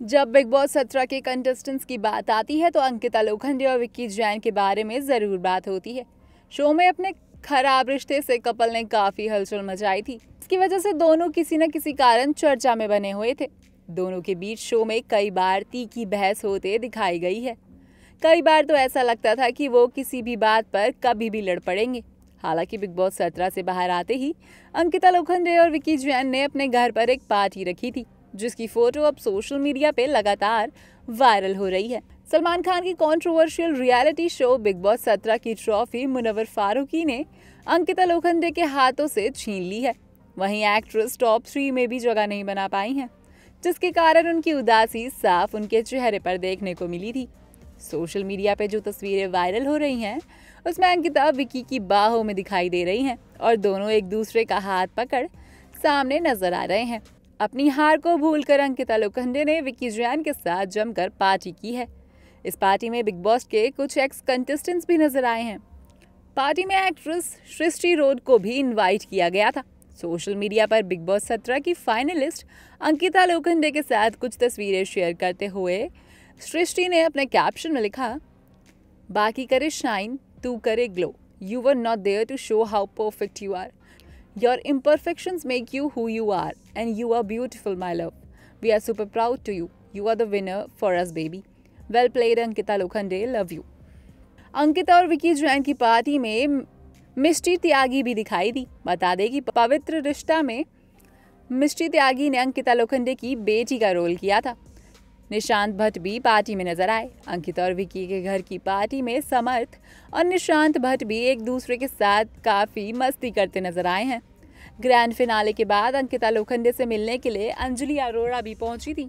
जब big boss सत्रह के कंटेस्टेंट्स की बात आती है तो अंकिता लोखंडे और विक्की जैन के बारे में ज़रूर बात होती है। शो में अपने खराब रिश्ते से कपल ने काफ़ी हलचल मचाई थी। इसकी वजह से दोनों किसी न किसी कारण चर्चा में बने हुए थे। दोनों के बीच शो में कई बार तीखी बहस होते दिखाई गई है। कई बार तो ऐसा लगता था कि वो किसी भी बात पर कभी भी लड़ पड़ेंगे। हालाँकि बिग बॉस सत्रह से बाहर आते ही अंकिता लोखंडे और विकी जैन ने अपने घर पर एक पार्टी रखी थी। जिसकी फ़ोटो अब सोशल मीडिया पे लगातार वायरल हो रही है। सलमान खान की controversial reality show Bigg Boss सत्रह की ट्रॉफी मुनवर फारूकी ने अंकिता लोखंडे के हाथों से छीन ली है। वहीं एक्ट्रेस टॉप थ्री में भी जगह नहीं बना पाई हैं, जिसके कारण उनकी उदासी साफ़ उनके चेहरे पर देखने को मिली थी। सोशल मीडिया पे जो तस्वीरें वायरल हो रही हैं, उसमें अंकिता विकी की बाहों में दिखाई दे रही हैं और दोनों एक दूसरे का हाथ पकड़ सामने नज़र आ रहे हैं। अपनी हार को भूलकर अंकिता लोखंडे ने विक्की जैन के साथ जमकर पार्टी की है। इस पार्टी में बिग बॉस के कुछ एक्स कंटेस्टेंट्स भी नज़र आए हैं। पार्टी में एक्ट्रेस सृष्टि रोड को भी इनवाइट किया गया था। सोशल मीडिया पर बिग बॉस सत्रह की फाइनलिस्ट अंकिता लोखंडे के साथ कुछ तस्वीरें शेयर करते हुए सृष्टि ने अपने कैप्शन में लिखा, बाकी करे शाइन तू करे glow you were not there to show how perfect you are Your imperfections make you who you are, and you are beautiful, my love. We are super proud to you. You are the winner for us, baby. Well played, Ankita Lokhande. Love you. Ankita और विकी जैन की party में मिष्टी त्यागी भी दिखाई दी बता दें कि पवित्र रिश्ता में मिष्टी त्यागी ने अंकिता लोखंडे की बेटी का रोल किया था निशांत भट्ट भी पार्टी में नज़र आए। अंकित और विकी के घर की पार्टी में समर्थ और निशांत भट्ट भी एक दूसरे के साथ काफ़ी मस्ती करते नज़र आए हैं। ग्रैंड फिनाले के बाद अंकिता लोखंडे से मिलने के लिए अंजलि अरोड़ा भी पहुँची थी।